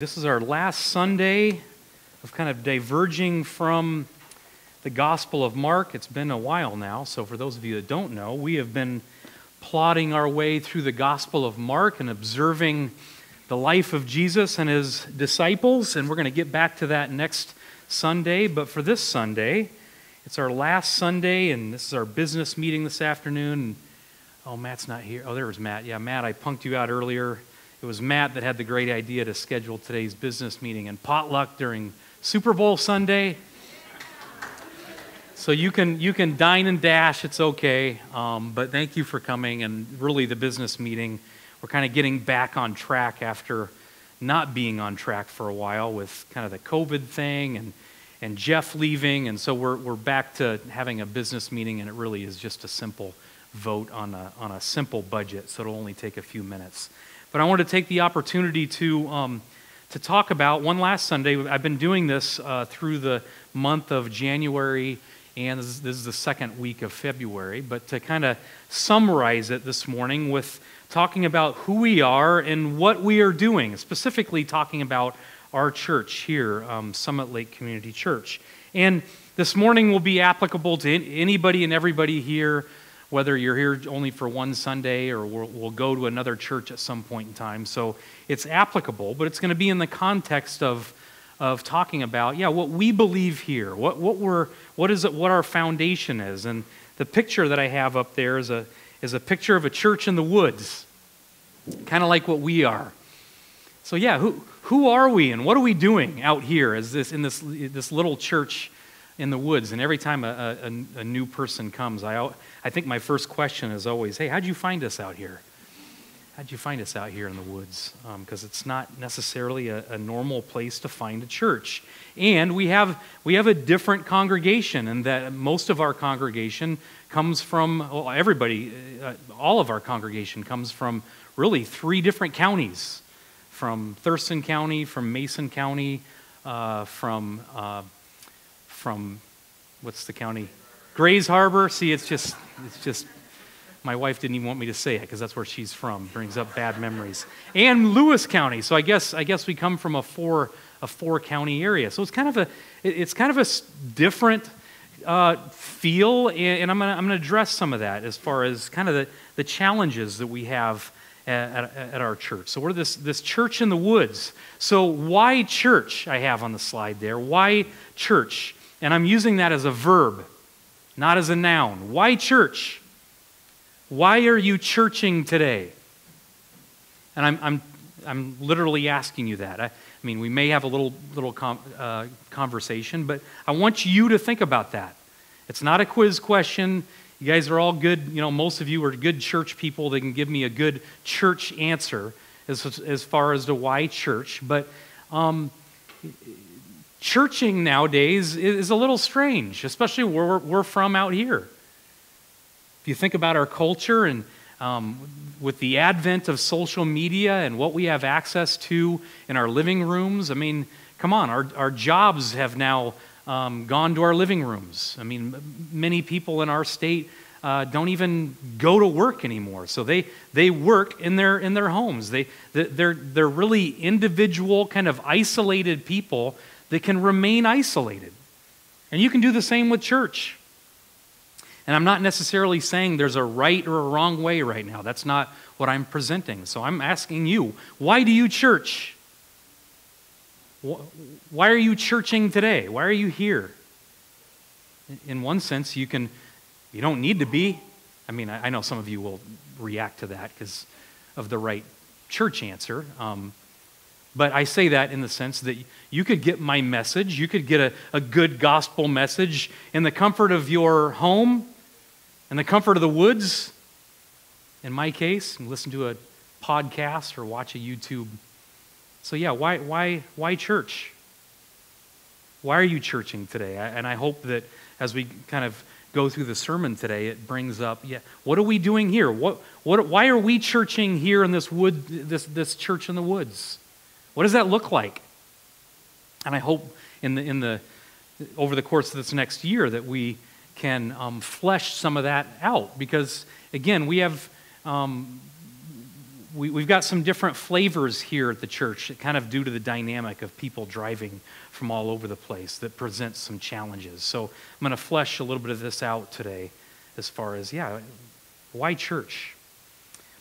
This is our last Sunday of kind of diverging from the Gospel of Mark. It's been a while now, so for those of you that don't know, we have been plodding our way through the Gospel of Mark and observing the life of Jesus and his disciples, and we're going to get back to that next Sunday. But for this Sunday, it's our last Sunday, and this is our business meeting this afternoon. Oh, Matt's not here. Oh, there was Matt. Yeah, Matt, I punked you out earlier. It was Matt that had the great idea to schedule today's business meeting and potluck during Super Bowl Sunday. So you can you can dine and dash. It's okay. Um, but thank you for coming and really the business meeting. We're kind of getting back on track after not being on track for a while with kind of the COVID thing and and Jeff leaving, and so we're we're back to having a business meeting, and it really is just a simple vote on a on a simple budget. So it'll only take a few minutes. But I wanted to take the opportunity to, um, to talk about one last Sunday. I've been doing this uh, through the month of January, and this is, this is the second week of February. But to kind of summarize it this morning with talking about who we are and what we are doing, specifically talking about our church here, um, Summit Lake Community Church. And this morning will be applicable to anybody and everybody here whether you're here only for one Sunday or we'll, we'll, go to another church at some point in time. So it's applicable, but it's going to be in the context of, of talking about, yeah, what we believe here, what, what, we're, what is it, what our foundation is. And the picture that I have up there is a, is a picture of a church in the woods, kind of like what we are. So yeah, who, who are we and what are we doing out here as this, in this, this little church in the woods? And every time a, a, a new person comes, I, I think my first question is always, hey, how'd you find us out here? How'd you find us out here in the woods? Because um, it's not necessarily a, a, normal place to find a church. And we have, we have a different congregation, and that most of our congregation comes from, well, everybody, uh, all of our congregation comes from really three different counties from Thurston County, from Mason County, uh, from, uh, from, what's the county? Grays Harbor. See, it's just, it's just, my wife didn't even want me to say it because that's where she's from. Brings up bad memories. And Lewis County. So I guess, I guess we come from a four, a four county area. So it's kind of a, it's kind of a different uh, feel, and I'm going to I'm gonna address some of that as far as kind of the, the challenges that we have at, at, at, our church. So we're this, this church in the woods. So why church? I have on the slide there. Why church? And I'm using that as a verb not as a noun. Why church? Why are you churching today? And I'm, I'm, I'm literally asking you that. I, I mean, we may have a little, little com, uh, conversation, but I want you to think about that. It's not a quiz question. You guys are all good, you know, most of you are good church people that can give me a good church answer as, as far as to why church. But um, churching nowadays is a little strange, especially where we're, from out here. If you think about our culture and um, with the advent of social media and what we have access to in our living rooms, I mean, come on, our, our jobs have now um, gone to our living rooms. I mean, many people in our state uh, don't even go to work anymore. So they, they work in their, in their homes. They, they're, they're really individual, kind of isolated people that can remain isolated. And you can do the same with church. And I'm not necessarily saying there's a right or a wrong way right now. That's not what I'm presenting. So I'm asking you, why do you church? Why are you churching today? Why are you here? In one sense, you can, you don't need to be. I mean, I know some of you will react to that because of the right church answer. Um, but I say that in the sense that you could get my message, you could get a, a good gospel message in the comfort of your home, in the comfort of the woods, in my case, and listen to a podcast or watch a YouTube. So, yeah, why, why, why church? Why are you churching today? And I hope that as we kind of go through the sermon today, it brings up, yeah, what are we doing here? What, what, why are we churching here in this wood, this, this church in the woods? What does that look like? And I hope in the, in the, over the course of this next year that we can um, flesh some of that out because, again, we have, um, we, we've got some different flavors here at the church, kind of due to the dynamic of people driving from all over the place that presents some challenges. So I'm going to flesh a little bit of this out today as far as, yeah, why church?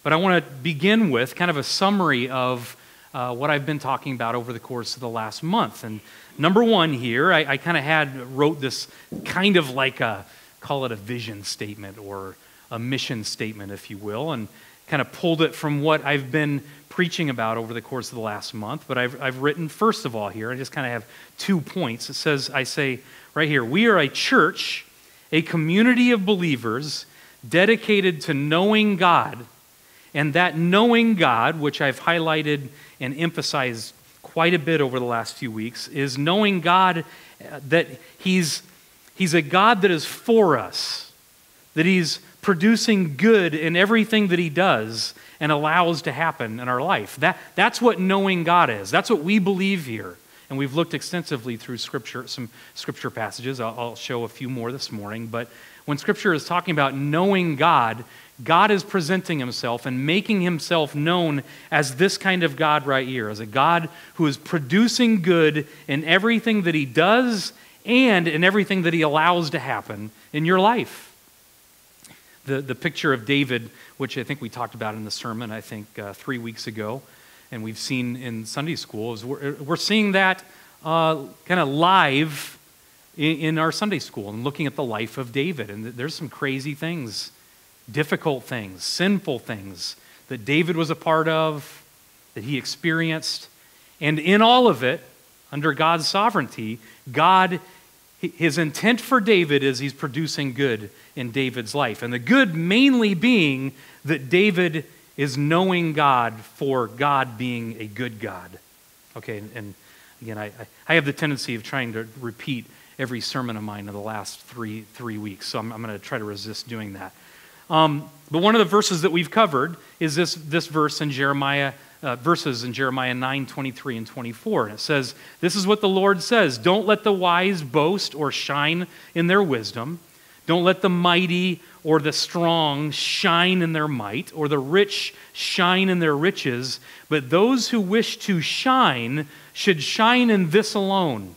But I want to begin with kind of a summary of uh, what I've been talking about over the course of the last month. And number one here, I, I kind of had wrote this kind of like a, call it a vision statement or a mission statement, if you will. And kind of pulled it from what I've been preaching about over the course of the last month. But I've, I've written, first of all, here, I just kind of have two points. It says, I say right here, we are a church, a community of believers dedicated to knowing God. And that knowing God, which I've highlighted and emphasized quite a bit over the last few weeks, is knowing God uh, that He's, he's a God that is for us, that He's producing good in everything that he does and allows to happen in our life. That, that's what knowing God is. That's what we believe here. And we've looked extensively through scripture, some scripture passages. I'll, I'll show a few more this morning. But when scripture is talking about knowing God, God is presenting himself and making himself known as this kind of God right here, as a God who is producing good in everything that he does and in everything that he allows to happen in your life the, the picture of David, which I think we talked about in the sermon, I think uh, three weeks ago, and we've seen in Sunday school, is we're, we're seeing that uh, kind of live in, in, our Sunday school and looking at the life of David. And there's some crazy things, difficult things, sinful things that David was a part of, that he experienced. And in all of it, under God's sovereignty, God his intent for David is he's producing good in David's life. And the good mainly being that David is knowing God for God being a good God. Okay, and, again, I, I have the tendency of trying to repeat every sermon of mine in the last three, three weeks, so I'm, I'm going to try to resist doing that. Um, but one of the verses that we've covered is this, this verse in Jeremiah uh, verses in Jeremiah 9 23 and 24. And it says, This is what the Lord says Don't let the wise boast or shine in their wisdom. Don't let the mighty or the strong shine in their might, or the rich shine in their riches. But those who wish to shine should shine in this alone.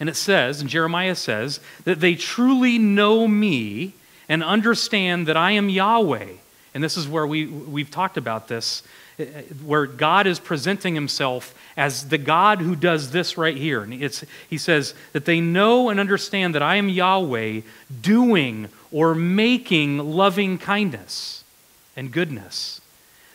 And it says, and Jeremiah says, that they truly know me and understand that I am Yahweh. And this is where we, we've talked about this eh, eh, where God is presenting himself as the God who does this right here. And it's, he says that they know and understand that I am Yahweh doing or making loving kindness and goodness.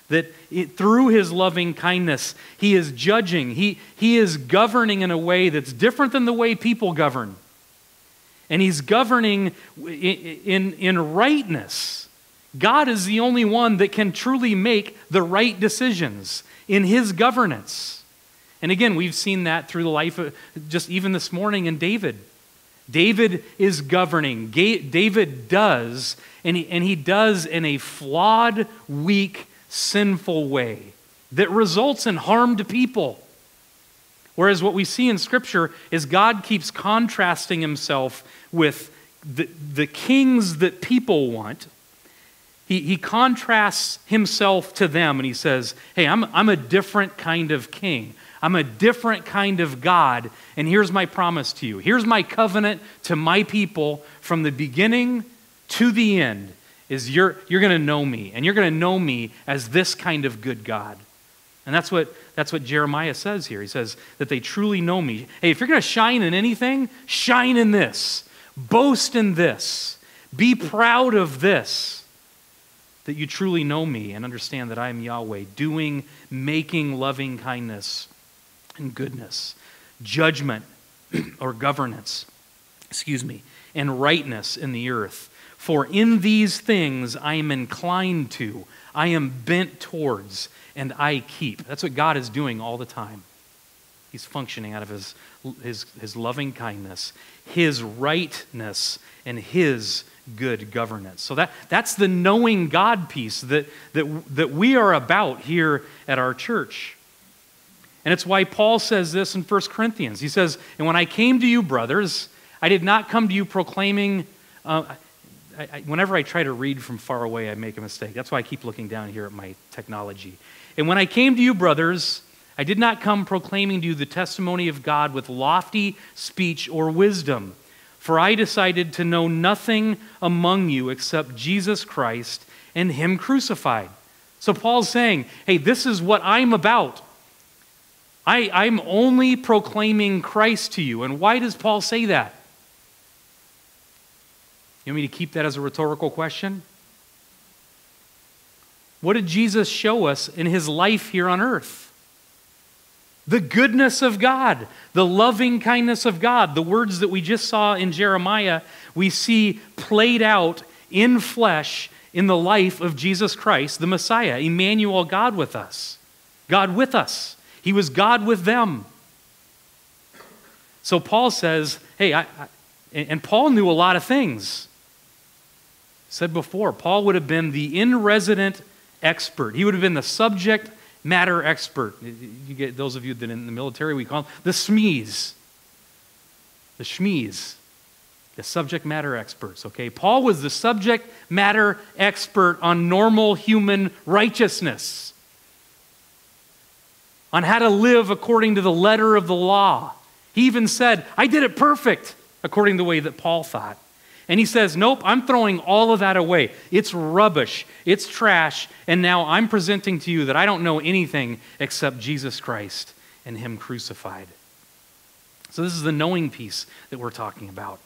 That it, through his loving kindness, he is judging, he, he is governing in a way that's different than the way people govern. And he's governing in, in, in rightness God is the only one that can truly make the right decisions in his governance. And again, we've seen that through the life of just even this morning in David. David is governing. David does, and he, and he does in a flawed, weak, sinful way that results in harm to people. Whereas what we see in Scripture is God keeps contrasting himself with the, the kings that people want he, he contrasts himself to them and he says, Hey, I'm, I'm a different kind of king. I'm a different kind of God. And here's my promise to you. Here's my covenant to my people from the beginning to the end is you're, you're going to know me and you're going to know me as this kind of good God. And that's what, that's what Jeremiah says here. He says that they truly know me. Hey, if you're going to shine in anything, shine in this. Boast in this. Be proud of this that you truly know me and understand that I am Yahweh, doing, making loving kindness and goodness, judgment or governance, excuse me, and rightness in the earth. For in these things I am inclined to, I am bent towards, and I keep. That's what God is doing all the time. He's functioning out of his, his, his loving kindness, his rightness, and his good governance. So that, that's the knowing God piece that, that, that we are about here at our church. And it's why Paul says this in 1 Corinthians. He says, And when I came to you, brothers, I did not come to you proclaiming, uh, I, I, whenever I try to read from far away, I make a mistake. That's why I keep looking down here at my technology. And when I came to you, brothers, I did not come proclaiming to you the testimony of God with lofty speech or wisdom, for I decided to know nothing among you except Jesus Christ and Him crucified. So Paul's saying, hey, this is what I'm about. I, I'm only proclaiming Christ to you. And why does Paul say that? You want me to keep that as a rhetorical question? What did Jesus show us in his life here on earth? The goodness of God, the loving kindness of God. The words that we just saw in Jeremiah, we see played out in flesh in the life of Jesus Christ, the Messiah, Emmanuel, God with us. God with us. He was God with them. So Paul says, hey, I, I, and Paul knew a lot of things. Said before, Paul would have been the in resident expert. He would have been the subject matter expert. You get those of you that in the military we call them the SMEs. The SMEs. The subject matter experts, okay? Paul was the subject matter expert on normal human righteousness, on how to live according to the letter of the law. He even said, I did it perfect, according to the way that Paul thought. And he says, Nope, I'm throwing all of that away. It's rubbish, it's trash, and now I'm presenting to you that I don't know anything except Jesus Christ and Him crucified. So, this is the knowing piece that we're talking about.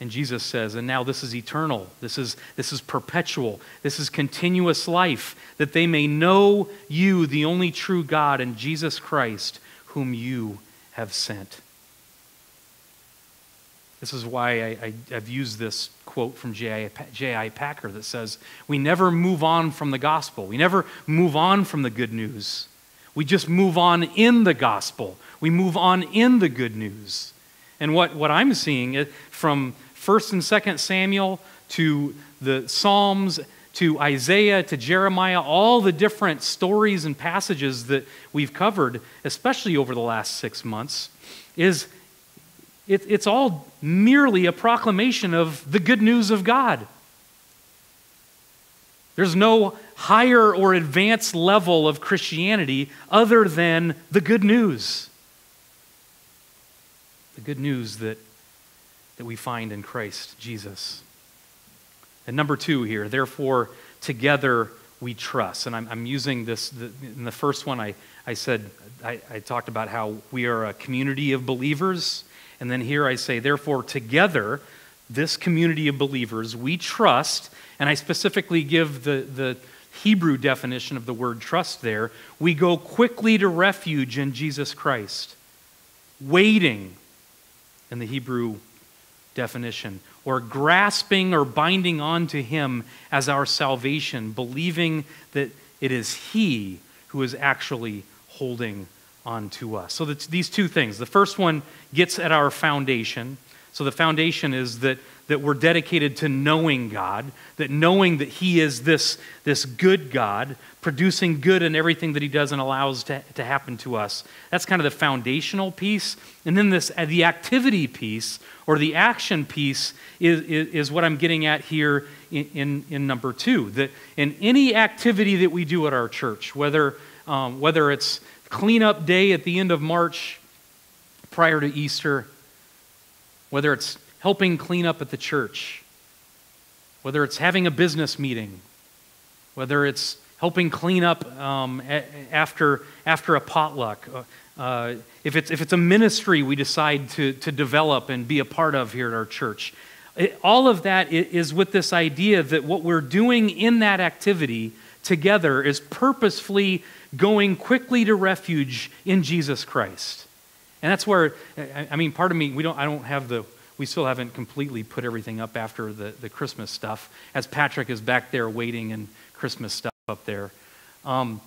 And Jesus says, and now this is eternal. This is, this is perpetual. This is continuous life, that they may know you, the only true God, and Jesus Christ, whom you have sent. This is why I, have used this quote from J.I. Packer that says, We never move on from the gospel. We never move on from the good news. We just move on in the gospel. We move on in the good news. And what, what I'm seeing from 1st and 2nd Samuel to the Psalms to Isaiah to Jeremiah, all the different stories and passages that we've covered, especially over the last six months, is it, it's all merely a proclamation of the good news of God. There's no higher or advanced level of Christianity other than the good news. The good news that, that we find in Christ Jesus. And number two here, therefore, together we trust. And I'm, I'm using this, the, in the first one, I, I said, I, I talked about how we are a community of believers. And then here I say, therefore, together, this community of believers, we trust, and I specifically give the, the Hebrew definition of the word trust there. We go quickly to refuge in Jesus Christ, waiting in the Hebrew definition, or grasping or binding on to Him as our salvation, believing that it is He who is actually holding onto us. So these two things. The first one gets at our foundation. So the foundation is that, that we're dedicated to knowing God, that knowing that He is this, this good God, producing good in everything that He does and allows to, to happen to us. That's kind of the foundational piece. And then this the activity piece or the action piece is, is, is what I'm getting at here in, in, in, number two. That in any activity that we do at our church, whether, um, whether it's cleanup day at the end of March prior to Easter, whether it's helping clean up at the church, whether it's having a business meeting, whether it's helping clean up um, after, after a potluck. Uh, uh, if, it's, if it's a ministry we decide to, to develop and be a part of here at our church, it, all of that is with this idea that what we're doing in that activity together is purposefully going quickly to refuge in Jesus Christ. And that's where, I mean, part of me, we don't, I don't have the, we still haven't completely put everything up after the, the Christmas stuff, as Patrick is back there waiting and Christmas stuff up there. Um,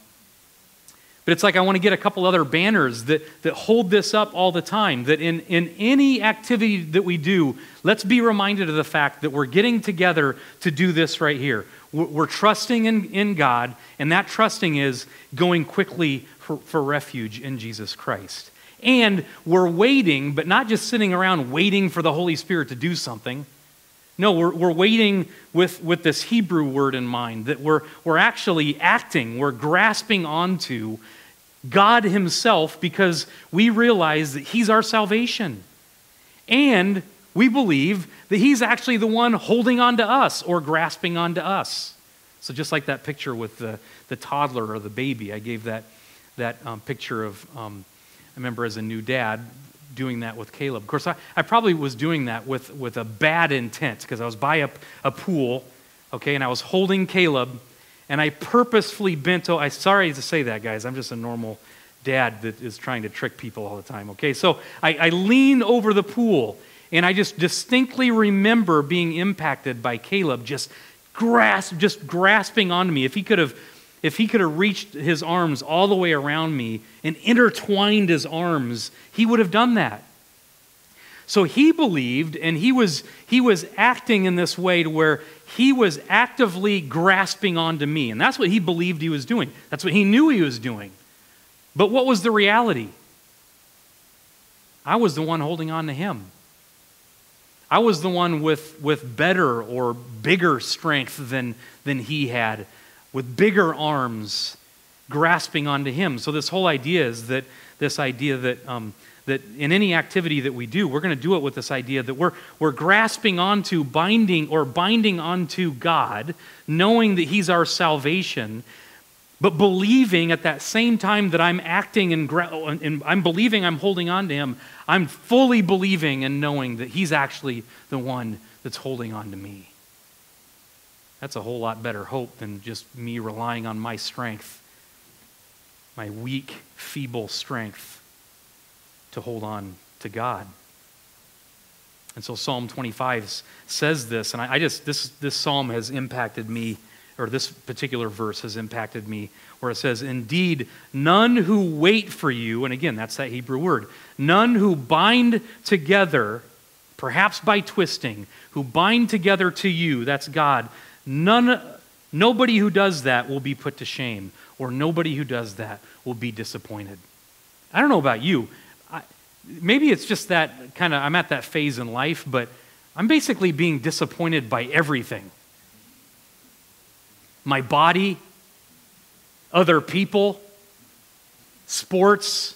but it's like I want to get a couple other banners that, that hold this up all the time. That in, in any activity that we do, let's be reminded of the fact that we're getting together to do this right here. We're trusting in, in God, and that trusting is going quickly for, for refuge in Jesus Christ. And we're waiting, but not just sitting around waiting for the Holy Spirit to do something. No, we're, we're waiting with, with this Hebrew word in mind that we're, we're actually acting, we're grasping onto God Himself because we realize that He's our salvation. And we believe that He's actually the one holding on to us or grasping onto us. So, just like that picture with the, the toddler or the baby, I gave that, that um, picture of, um, I remember as a new dad, doing that with Caleb. Of course, I, I probably was doing that with, with a bad intent because I was by a, a pool, okay, and I was holding Caleb, and I purposefully bent over. I'm sorry to say that, guys. I'm just a normal dad that is trying to trick people all the time, okay? So I, I lean over the pool, and I just distinctly remember being impacted by Caleb just grasp, just grasping onto me. If he could have if he could have reached his arms all the way around me and intertwined his arms, he would have done that. So he believed, and he was, he was acting in this way to where he was actively grasping onto me. And that's what he believed he was doing. That's what he knew he was doing. But what was the reality? I was the one holding on to him. I was the one with, with better or bigger strength than, than he had with bigger arms grasping onto him. So, this whole idea is that this idea that, um, that in any activity that we do, we're going to do it with this idea that we're, we're grasping onto, binding, or binding onto God, knowing that He's our salvation, but believing at that same time that I'm acting and, and I'm believing I'm holding on to Him, I'm fully believing and knowing that He's actually the one that's holding on to me. That's a whole lot better hope than just me relying on my strength, my weak, feeble strength to hold on to God. And so Psalm 25 says this, and I, I just, this, this psalm has impacted me, or this particular verse has impacted me, where it says, Indeed, none who wait for you, and again, that's that Hebrew word, none who bind together, perhaps by twisting, who bind together to you, that's God, None, nobody who does that will be put to shame, or nobody who does that will be disappointed. I don't know about you. I, maybe it's just that kind of, I'm at that phase in life, but I'm basically being disappointed by everything my body, other people, sports,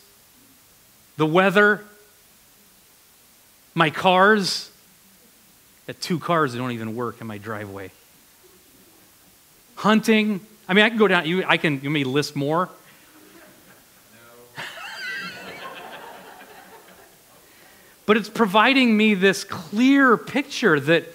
the weather, my cars. Got two cars that don't even work in my driveway hunting. I mean, I can go down, you, I can, you may list more. but it's providing me this clear picture that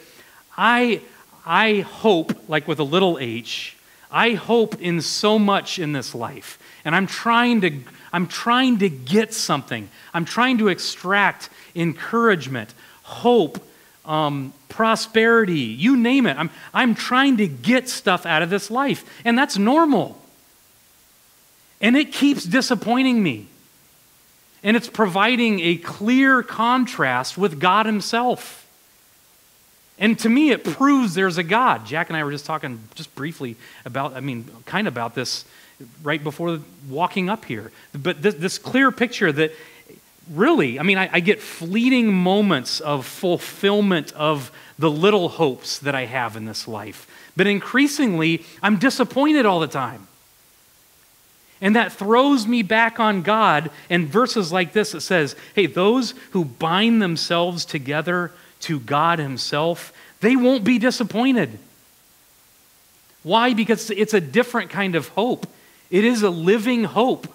I, I hope, like with a little h, I hope in so much in this life. And I'm trying to, I'm trying to get something. I'm trying to extract encouragement, hope, um, prosperity, you name it. I'm, I'm trying to get stuff out of this life, and that's normal. And it keeps disappointing me. And it's providing a clear contrast with God Himself. And to me, it proves there's a God. Jack and I were just talking just briefly about, I mean, kind of about this right before walking up here. But this, this clear picture that really, I mean, I, I, get fleeting moments of fulfillment of the little hopes that I have in this life. But increasingly, I'm disappointed all the time. And that throws me back on God. And verses like this, it says, hey, those who bind themselves together to God Himself, they won't be disappointed. Why? Because it's a different kind of hope. It is a living hope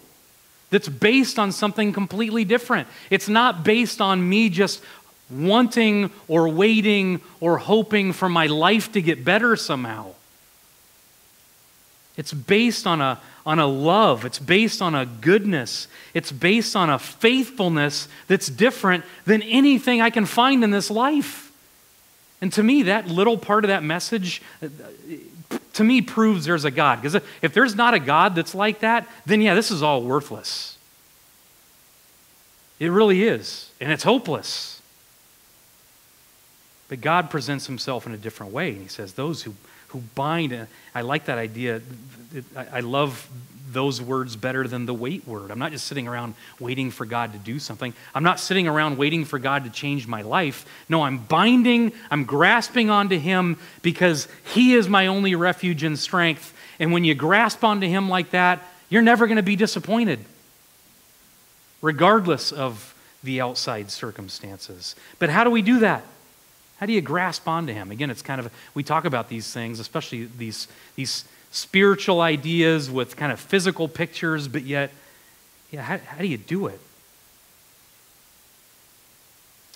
that's based on something completely different. It's not based on me just wanting or waiting or hoping for my life to get better somehow. It's based on a, on a love, it's based on a goodness, it's based on a faithfulness that's different than anything I can find in this life. And to me, that little part of that message, to me, proves there's a God. Because if there's not a God that's like that, then yeah, this is all worthless. It really is. And it's hopeless. But God presents himself in a different way. And he says, Those who, who bind. I like that idea. I love those words better than the wait word. I'm not just sitting around waiting for God to do something. I'm not sitting around waiting for God to change my life. No, I'm binding, I'm grasping onto Him because He is my only refuge and strength. And when you grasp onto Him like that, you're never going to be disappointed, regardless of the outside circumstances. But how do we do that? How do you grasp onto Him? Again, it's kind of, we talk about these things, especially these, these spiritual ideas with kind of physical pictures, but yet, yeah, how, how do you do it?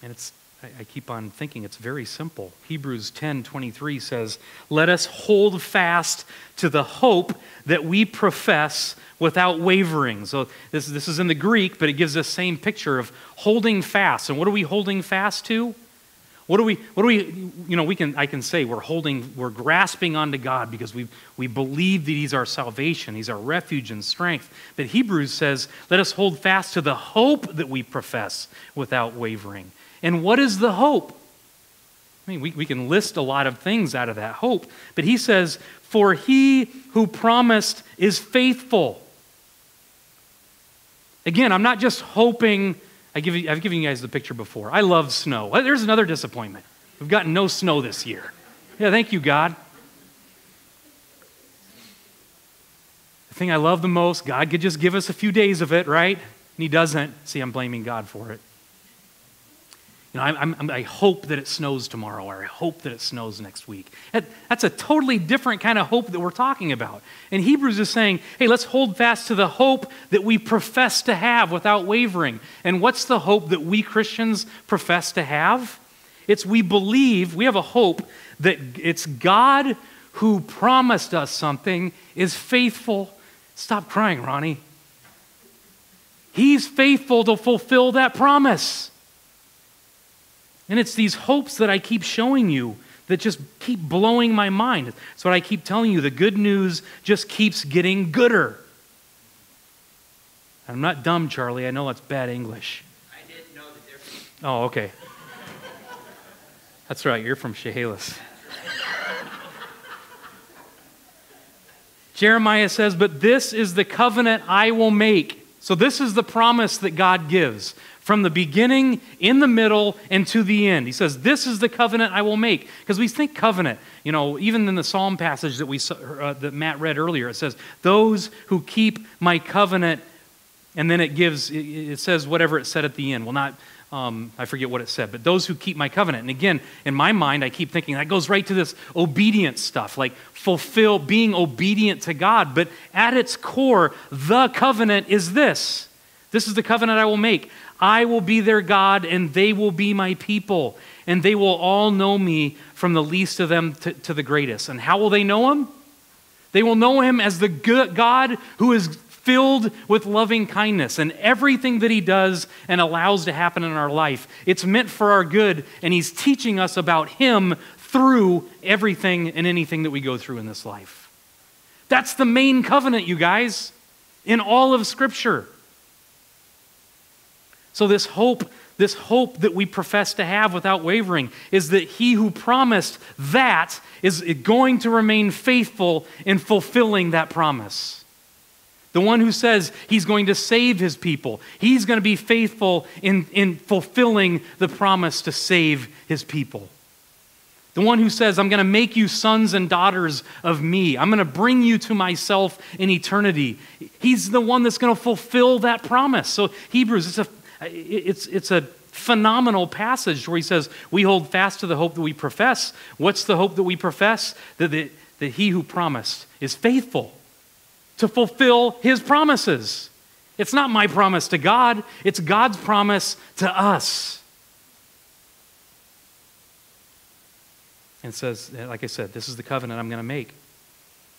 And it's, I, I keep on thinking it's very simple. Hebrews 10 23 says, Let us hold fast to the hope that we profess without wavering. So this, this is in the Greek, but it gives the same picture of holding fast. And what are we holding fast to? What do we, what do we, you know, we can, I can say we're holding, we're grasping onto God because we, we believe that He's our salvation, He's our refuge and strength. But Hebrews says, let us hold fast to the hope that we profess without wavering. And what is the hope? I mean, we, we can list a lot of things out of that hope, but he says, For he who promised is faithful. Again, I'm not just hoping I give you, I've given you guys the picture before. I love snow. There's another disappointment. We've gotten no snow this year. Yeah, thank you, God. The thing I love the most, God could just give us a few days of it, right? And He doesn't. See, I'm blaming God for it. You know, I'm, I'm, i hope that it snows tomorrow, or I hope that it snows next week. That, that's a totally different kind of hope that we're talking about. And Hebrews is saying, hey, let's hold fast to the hope that we profess to have without wavering. And what's the hope that we Christians profess to have? It's we believe, we have a hope that it's God who promised us something is faithful. Stop crying, Ronnie. He's faithful to fulfill that promise. And it's these hopes that I keep showing you that just keep blowing my mind. That's what I keep telling you. The good news just keeps getting gooder. I'm not dumb, Charlie. I know that's bad English. I didn't know the difference. Oh, okay. That's right. You're from Chehalis. Jeremiah says, But this is the covenant I will make. So, this is the promise that God gives from the beginning, in the middle, and to the end. He says, This is the covenant I will make. Because we think covenant, you know, even in the psalm passage that, we, uh, that Matt read earlier, it says, Those who keep my covenant, and then it gives, it says whatever it said at the end. Well, not, um, I forget what it said, but those who keep my covenant. And again, in my mind, I keep thinking that goes right to this obedience stuff, like fulfill, being obedient to God. But at its core, the covenant is this. This is the covenant I will make. I will be their God, and they will be my people. And they will all know me from the least of them to, to the greatest. And how will they know him? They will know him as the God who is filled with loving kindness and everything that he does and allows to happen in our life. It's meant for our good, and he's teaching us about him through everything and anything that we go through in this life. That's the main covenant, you guys, in all of Scripture. So, this hope, this hope that we profess to have without wavering, is that he who promised that is going to remain faithful in fulfilling that promise. The one who says he's going to save his people, he's going to be faithful in, in fulfilling the promise to save his people. The one who says, I'm going to make you sons and daughters of me. I'm going to bring you to myself in eternity. He's the one that's going to fulfill that promise. So, Hebrews, it's a it's, it's a phenomenal passage where he says, We hold fast to the hope that we profess. What's the hope that we profess? That, the, that he who promised is faithful to fulfill his promises. It's not my promise to God, it's God's promise to us. And says, like I said, this is the covenant I'm going to make.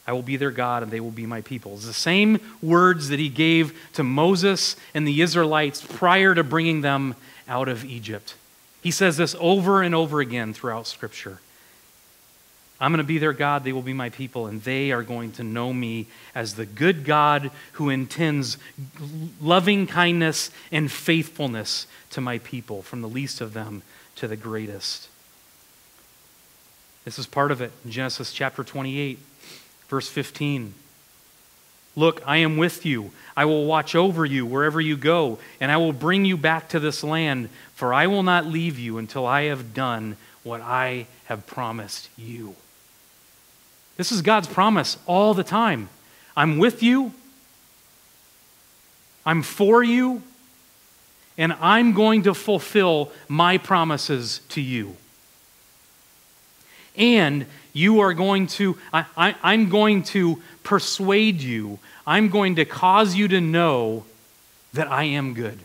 I will be their God and they will be my people. It's the same words that he gave to Moses and the Israelites prior to bringing them out of Egypt. He says this over and over again throughout Scripture. I'm going to be their God, they will be my people, and they are going to know me as the good God who intends loving kindness and faithfulness to my people, from the least of them to the greatest. This is part of it Genesis chapter 28, verse 15. Look, I am with you. I will watch over you wherever you go, and I will bring you back to this land, for I will not leave you until I have done what I have promised you. This is God's promise all the time. I'm with you, I'm for you, and I'm going to fulfill my promises to you. And you are going to, I, am going to persuade you, I'm going to cause you to know that I am good.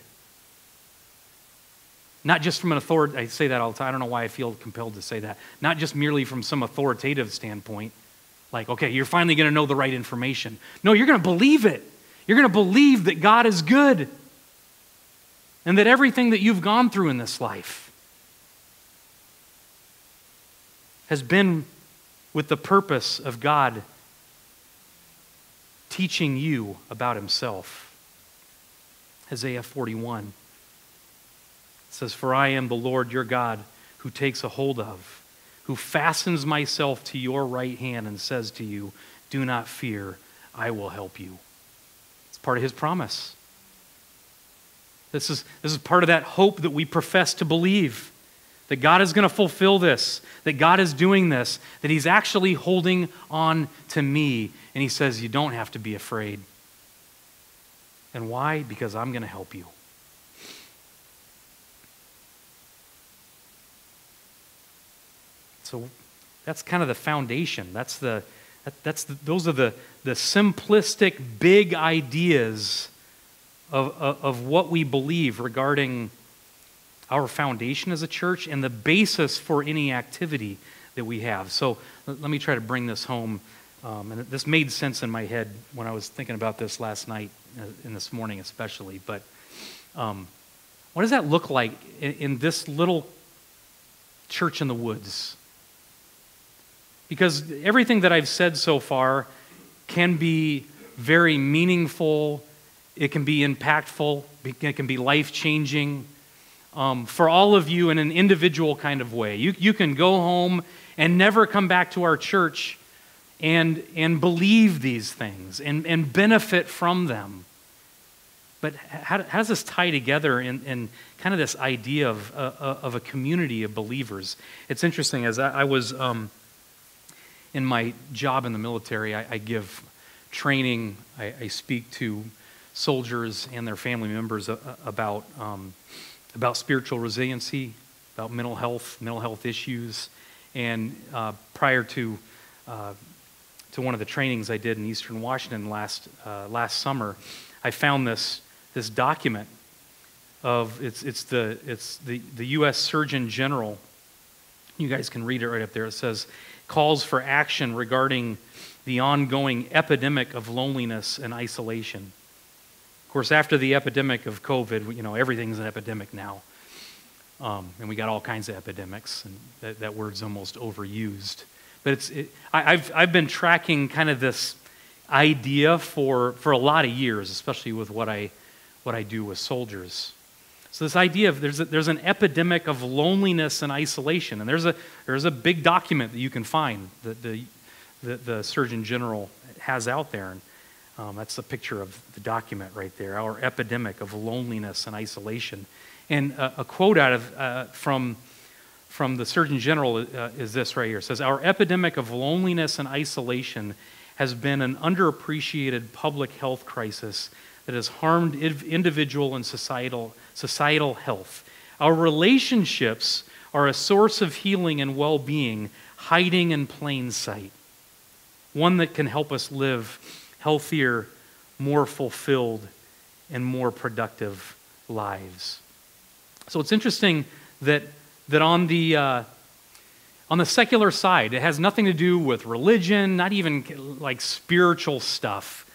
Not just from an authority, I say that all the time. I don't know why I feel compelled to say that. Not just merely from some authoritative standpoint, like, okay, you're finally going to know the right information. No, you're going to believe it. You're going to believe that God is good and that everything that you've gone through in this life has been with the purpose of God teaching you about Himself. Isaiah 41 says, For I am the Lord your God who takes a hold of, who fastens myself to your right hand and says to you, Do not fear, I will help you. It's part of His promise. This is, this is part of that hope that we profess to believe that God is going to fulfill this, that God is doing this, that He's actually holding on to me. And He says, You don't have to be afraid. And why? Because I'm going to help you. So that's kind of the foundation. That's the, that, that's the, those are the, the simplistic, big ideas of, of, of what we believe regarding our foundation as a church and the basis for any activity that we have. So let me try to bring this home. Um, and this made sense in my head when I was thinking about this last night uh, and this morning, especially. But um, what does that look like in, in this little church in the woods? Because everything that I've said so far can be very meaningful, it can be impactful, it can be life changing um, for all of you in an individual kind of way. You, you can go home and never come back to our church and, and believe these things and, and benefit from them. But how, how does this tie together in, in kind of this idea of, uh, uh, of a community of believers? It's interesting, as I, I was um, in my job in the military, I, I give training, I, I, speak to soldiers and their family members about. Um, about spiritual resiliency, about mental health, mental health issues. And uh, prior to, uh, to one of the trainings I did in Eastern Washington last, uh, last summer, I found this, this document of it's, it's, the, it's the, the U.S. Surgeon General. You guys can read it right up there. It says, calls for action regarding the ongoing epidemic of loneliness and isolation. Of course, after the epidemic of COVID, you know, everything's an epidemic now. Um, and we got all kinds of epidemics, and that, that word's almost overused. But it's, it, I, I've, I've been tracking kind of this idea for, for a lot of years, especially with what I, what I do with soldiers. So this idea of there's, a, there's an epidemic of loneliness and isolation, and there's a, there's a big document that you can find that the, the, the Surgeon General has out there. And um, that's the picture of the document right there, our epidemic of loneliness and isolation. And a quote out of, uh, from, from the Surgeon General uh, is this right here. It says, Our epidemic of loneliness and isolation has been an underappreciated public health crisis that has harmed individual and societal, societal health. Our relationships are a source of healing and well being, hiding in plain sight. One that can help us live healthier, more fulfilled, and more productive lives. So it's interesting that, that on, the, uh, on the secular side, it has nothing to do with religion, not even like spiritual stuff.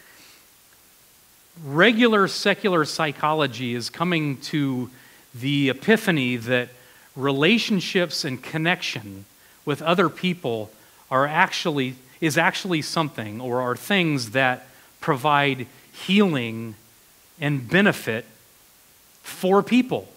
Regular secular psychology is coming to the epiphany that relationships and connection with other people are actually is actually something or are things that provide healing and benefit for people.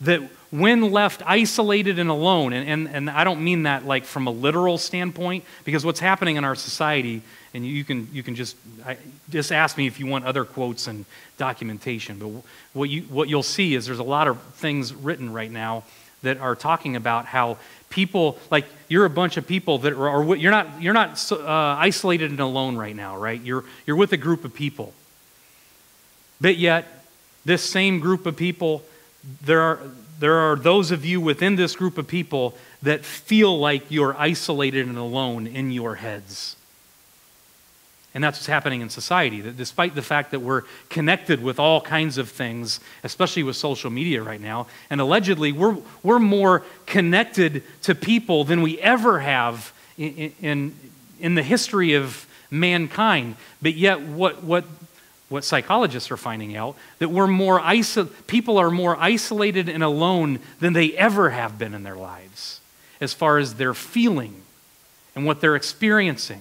that when left isolated and alone, and, and, and I don't mean that like from a literal standpoint, because what's happening in our society, and you can, you can just, I, just ask me if you want other quotes and documentation, but what, you, what you'll see is there's a lot of things written right now that are talking about how people, like you're a bunch of people that are, you're not, you're not uh, isolated and alone right now, right? You're, you're with a group of people. But yet, this same group of people, there are, there are those of you within this group of people that feel like you're isolated and alone in your heads. And that's what's happening in society. That despite the fact that we're connected with all kinds of things, especially with social media right now, and allegedly we're, we're more connected to people than we ever have in, in, in the history of mankind. But yet, what, what what psychologists are finding out that we're more iso- people are more isolated and alone than they ever have been in their lives as far as their feeling and what they're experiencing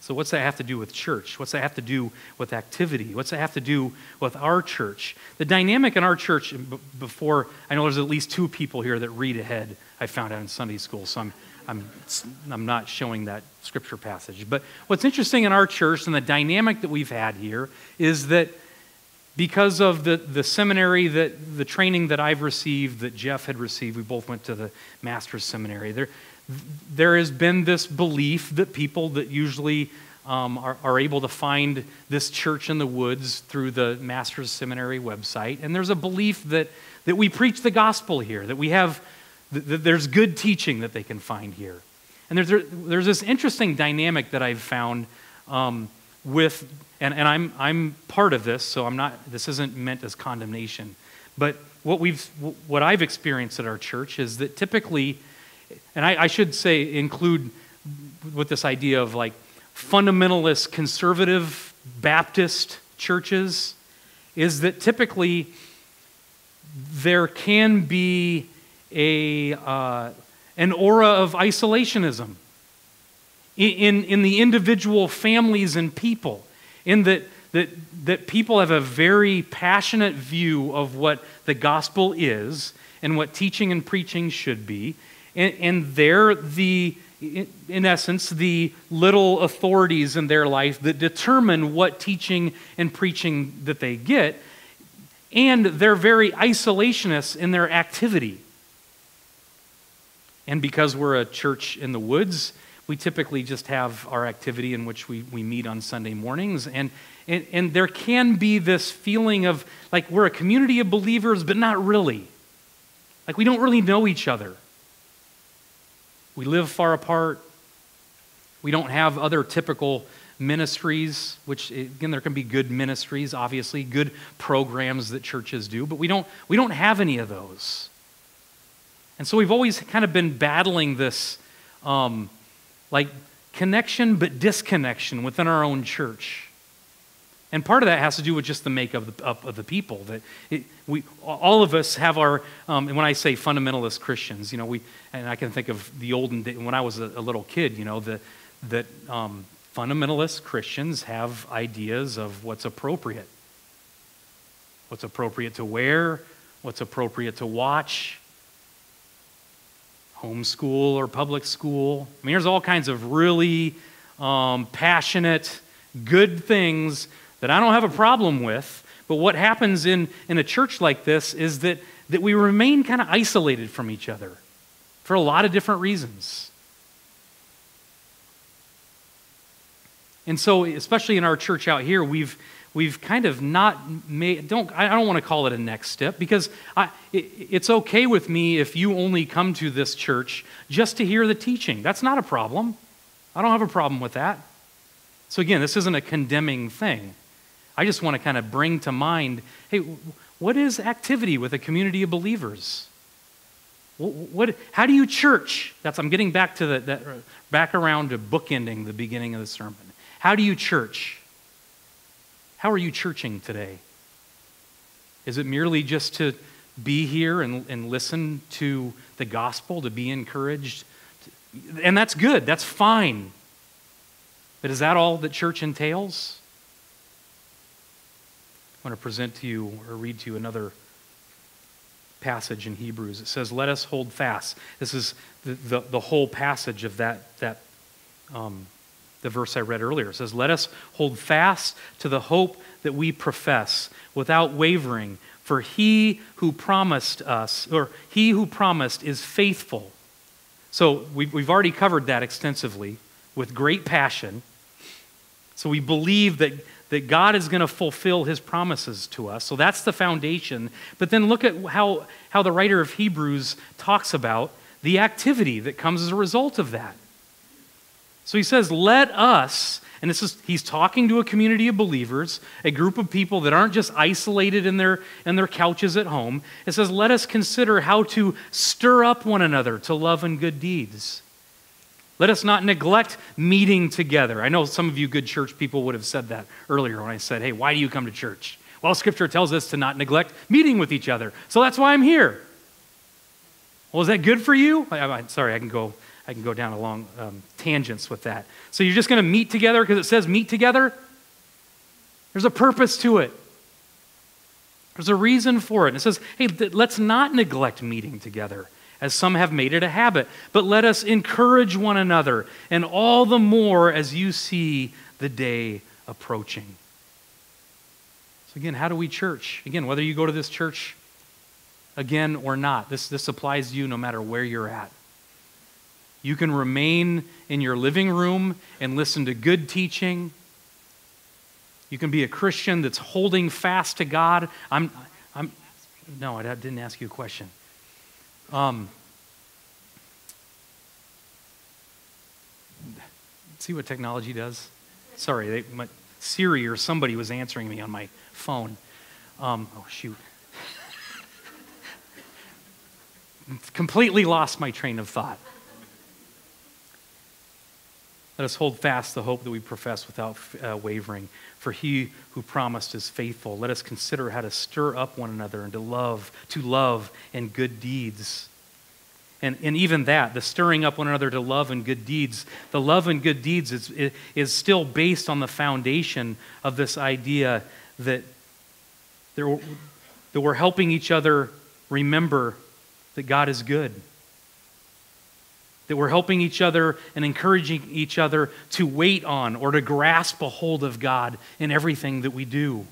so what's that have to do with church what's that have to do with activity what's that have to do with our church the dynamic in our church before i know there's at least two people here that read ahead i found out in sunday school so i'm I'm, I'm not showing that scripture passage. But what's interesting in our church and the dynamic that we've had here is that because of the, the seminary that the training that I've received, that Jeff had received, we both went to the master's seminary. There, there has been this belief that people that usually um, are, are able to find this church in the woods through the master's seminary website, and there's a belief that, that we preach the gospel here, that we have that there's good teaching that they can find here. And there's, there's this interesting dynamic that I've found um, with, and, and I'm, I'm part of this, so I'm not, this isn't meant as condemnation. But what, we've, what I've experienced at our church is that typically, and I, I should say include with this idea of like fundamentalist conservative Baptist churches, is that typically there can be a, uh, an aura of isolationism in, in the individual families and people, in that, that, that people have a very passionate view of what the gospel is and what teaching and preaching should be. And, and they're the, in essence, the little authorities in their life that determine what teaching and preaching that they get. And they're very isolationists in their activity. And because we're a church in the woods, we typically just have our activity in which we, we meet on Sunday mornings. And, and, and there can be this feeling of like we're a community of believers, but not really. Like we don't really know each other. We live far apart. We don't have other typical ministries, which again there can be good ministries, obviously, good programs that churches do, but we don't we don't have any of those. And so we've always kind of been battling this um, like connection but disconnection within our own church. And part of that has to do with just the makeup of the, of the people. That it, we, all of us have our, um, and when I say fundamentalist Christians, you know, we, and I can think of the olden days, when I was a, a little kid, you know, the, that um, fundamentalist Christians have ideas of what's appropriate. What's appropriate to wear, what's appropriate to watch, homeschool or public school. I mean, there's all kinds of really um, passionate, good things that I don't have a problem with. But what happens in, in a church like this is that, that we remain kind of isolated from each other for a lot of different reasons. And so, especially in our church out here, we've, we've kind of not made don't i don't want to call it a next step because I, it, it's okay with me if you only come to this church just to hear the teaching that's not a problem i don't have a problem with that so again this isn't a condemning thing i just want to kind of bring to mind hey what is activity with a community of believers what, how do you church that's i'm getting back to the, that uh, back around to bookending the beginning of the sermon how do you church how are you churching today? Is it merely just to be here and, and listen to the gospel, to be encouraged? And that's good, that's fine. But is that all that church entails? I want to present to you or read to you another passage in Hebrews. It says, Let us hold fast. This is the, the, the whole passage of that, that um, the verse I read earlier. It says, Let us hold fast to the hope that we profess without wavering, for he who promised us, or he who promised is faithful. So we've, we've already covered that extensively with great passion. So we believe that, that God is going to fulfill his promises to us. So that's the foundation. But then look at how, how the writer of Hebrews talks about the activity that comes as a result of that. So he says, Let us, and this is, he's talking to a community of believers, a group of people that aren't just isolated in their, in their couches at home. It says, Let us consider how to stir up one another to love and good deeds. Let us not neglect meeting together. I know some of you good church people would have said that earlier when I said, Hey, why do you come to church? Well, Scripture tells us to not neglect meeting with each other. So that's why I'm here. Well, is that good for you? I, I, sorry, I can go. I can go down along um, tangents with that. So you're just going to meet together because it says meet together? There's a purpose to it. There's a reason for it. And it says, hey, th- let's not neglect meeting together, as some have made it a habit, but let us encourage one another, and all the more as you see the day approaching. So, again, how do we church? Again, whether you go to this church again or not, this, this applies to you no matter where you're at. You can remain in your living room and listen to good teaching. You can be a Christian that's holding fast to God. I'm, I'm, no, I didn't ask you a question. Um, see what technology does? Sorry, they, my, Siri or somebody was answering me on my phone. Um, oh, shoot. Completely lost my train of thought. Let us hold fast the hope that we profess without uh, wavering, for he who promised is faithful. Let us consider how to stir up one another and to love, to love and good deeds. And, and even that, the stirring up one another to love and good deeds, the love and good deeds is, is still based on the foundation of this idea that, there, that we're helping each other remember that God is good that we're helping each other and encouraging each other to wait on or to grasp a hold of God in everything that we do.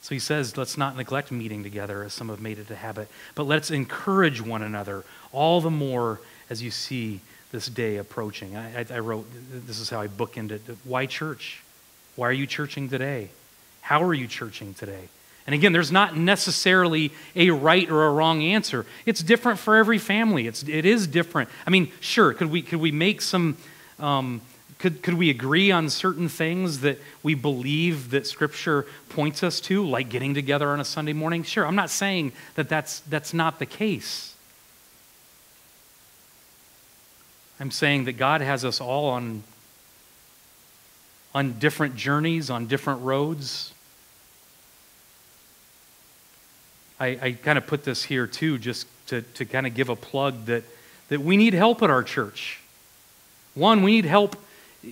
So he says, let's not neglect meeting together as some have made it a habit, but let's encourage one another all the more as you see this day approaching. I, I, I wrote, this is how I bookended it. Why church? Why are you churching today? How are you churching today? And again, there's not necessarily a right or a wrong answer. It's different for every family. It's, it is different. I mean, sure, could we, could we make some, um, could, could we agree on certain things that we believe that Scripture points us to, like getting together on a Sunday morning? Sure, I'm not saying that that's, that's not the case. I'm saying that God has us all on, on different journeys, on different roads, I, I kind of put this here too, just to, to kind of give a plug that, that we need help at our church. One, we need help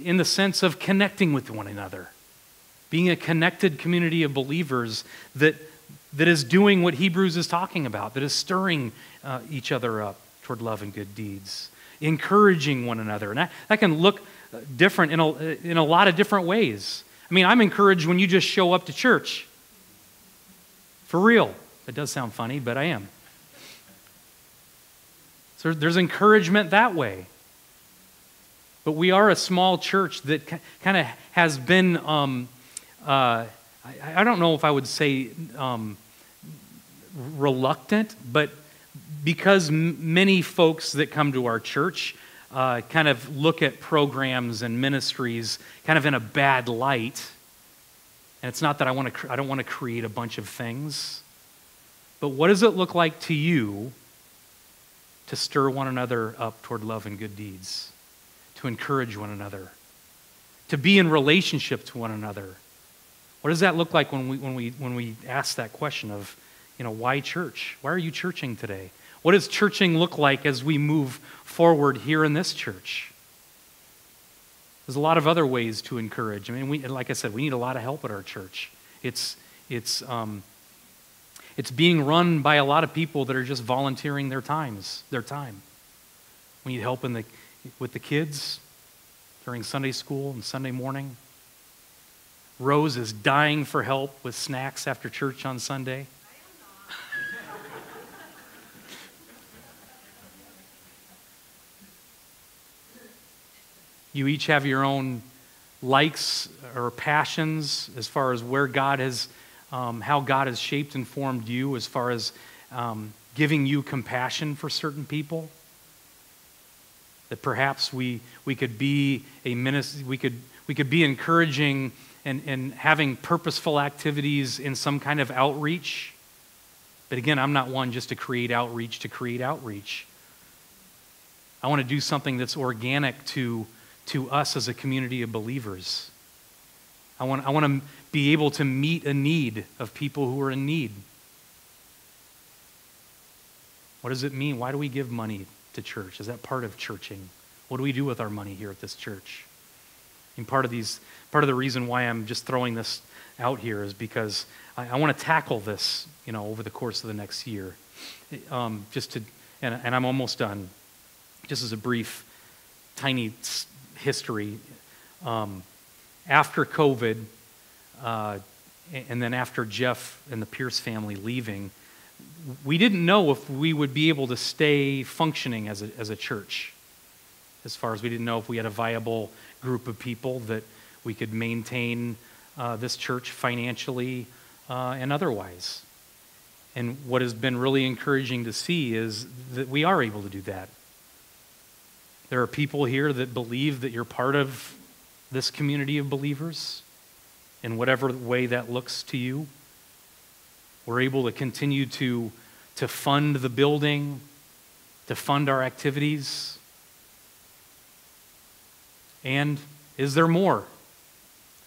in the sense of connecting with one another, being a connected community of believers that, that is doing what Hebrews is talking about, that is stirring uh, each other up toward love and good deeds, encouraging one another. And that, that can look uh, different in a, in a lot of different ways. I mean, I'm encouraged when you just show up to church. For real. It does sound funny, but I am. So there's encouragement that way. But we are a small church that kind of has been, um, uh, I, I, don't know if I would say um, reluctant, but because m- many folks that come to our church uh, kind of look at programs and ministries kind of in a bad light. And it's not that I, want to cr- I don't want to create a bunch of things. But what does it look like to you to stir one another up toward love and good deeds, to encourage one another, to be in relationship to one another? What does that look like when we, when we, when we ask that question of, you know, why church? Why are you churching today? What does churching look like as we move forward here in this church? There's a lot of other ways to encourage. I mean, we, like I said, we need a lot of help at our church. It's, It's, um, it's being run by a lot of people that are just volunteering their times, their time. We need help in the, with the kids during Sunday school and Sunday morning. Rose is dying for help with snacks after church on Sunday. you each have your own likes or passions as far as where God has, um, how God has shaped and formed you, as far as um, giving you compassion for certain people. That perhaps we, we could be a ministry, we could, we could be encouraging and, and having purposeful activities in some kind of outreach. But again, I'm not one just to create outreach to create outreach. I want to do something that's organic to to us as a community of believers. I want, I want to be able to meet a need of people who are in need. What does it mean? Why do we give money to church? Is that part of churching? What do we do with our money here at this church? And part of these, part of the reason why I'm just throwing this out here is because I, I want to tackle this, you know, over the course of the next year. Um, just to, and, and I'm almost done. Just as a brief, tiny history. Um, after COVID, uh, and then after Jeff and the Pierce family leaving, we didn't know if we would be able to stay functioning as a, as a church. As far as we didn't know if we had a viable group of people that we could maintain uh, this church financially uh, and otherwise. And what has been really encouraging to see is that we are able to do that. There are people here that believe that you're part of this community of believers in whatever way that looks to you. We're able to continue to, to fund the building, to fund our activities. And is there more?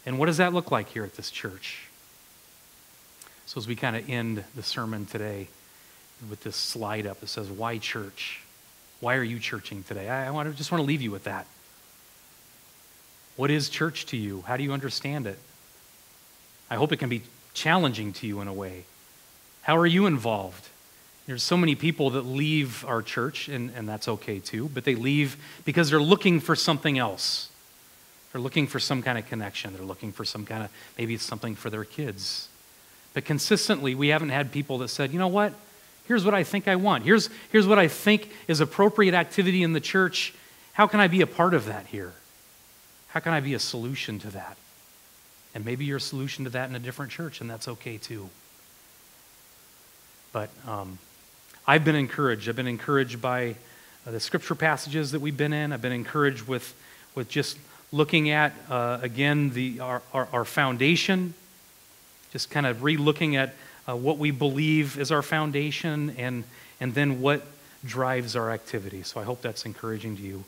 And what does that look like here at this church? So, as we kind of end the sermon today with this slide up that says, Why church? Why are you churching today? I, I wanna, just want to leave you with that. What is church to you? How do you understand it? I hope it can be challenging to you in a way. How are you involved? There's so many people that leave our church, and, and that's okay too, but they leave because they're looking for something else. They're looking for some kind of connection. They're looking for some kind of, maybe it's something for their kids. But consistently, we haven't had people that said, you know what? Here's what I think I want. Here's, here's what I think is appropriate activity in the church. How can I be a part of that here? How can I be a solution to that? And maybe you're a solution to that in a different church, and that's okay too. But um, I've been encouraged. I've been encouraged by uh, the scripture passages that we've been in. I've been encouraged with, with just looking at, uh, again, the, our, our, our foundation, just kind of re looking at uh, what we believe is our foundation, and, and then what drives our activity. So I hope that's encouraging to you.